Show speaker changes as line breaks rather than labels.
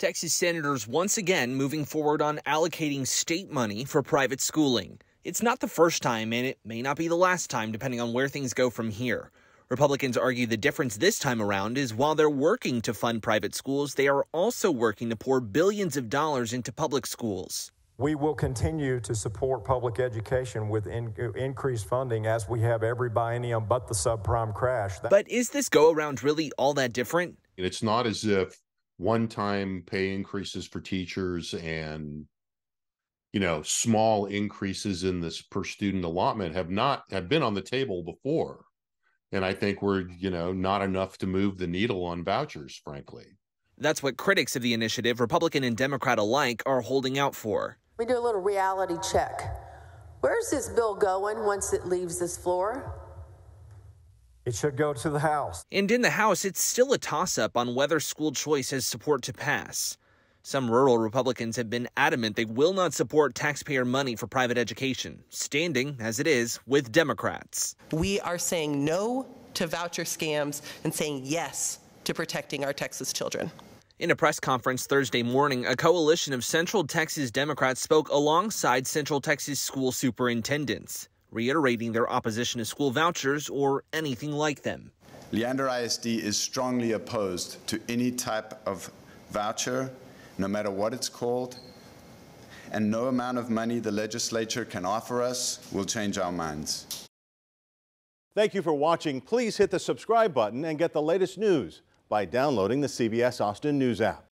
Texas senators once again moving forward on allocating state money for private schooling. It's not the first time, and it may not be the last time, depending on where things go from here. Republicans argue the difference this time around is while they're working to fund private schools, they are also working to pour billions of dollars into public schools.
We will continue to support public education with in, increased funding as we have every biennium but the subprime crash.
That but is this go around really all that different?
It's not as if one time pay increases for teachers and you know small increases in this per student allotment have not have been on the table before. And i think we're you know not enough to move the needle on vouchers frankly.
That's what critics of the initiative republican and democrat alike are holding out for.
We do a little reality check. Where's this bill going once it leaves this floor
it should go to the House.
And in the House, it's still a toss up on whether school choice has support to pass. Some rural Republicans have been adamant they will not support taxpayer money for private education, standing, as it is, with Democrats.
We are saying no to voucher scams and saying yes to protecting our Texas children.
In a press conference Thursday morning, a coalition of Central Texas Democrats spoke alongside Central Texas school superintendents reiterating their opposition to school vouchers or anything like them.
Leander ISD is strongly opposed to any type of voucher, no matter what it's called, and no amount of money the legislature can offer us will change our minds.
Thank you for watching. Please hit the subscribe button and get the latest news by downloading the CBS Austin News app.